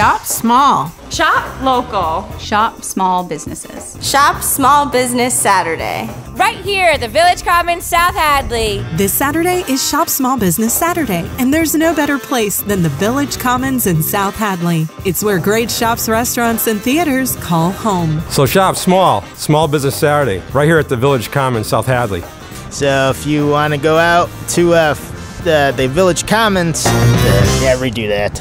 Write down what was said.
Shop small. Shop local. Shop small businesses. Shop Small Business Saturday. Right here at the Village Commons, South Hadley. This Saturday is Shop Small Business Saturday, and there's no better place than the Village Commons in South Hadley. It's where great shops, restaurants, and theaters call home. So shop small, Small Business Saturday, right here at the Village Commons, South Hadley. So if you want to go out to uh, the, uh, the Village Commons, uh, yeah, redo that.